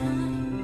time.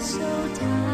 so tired.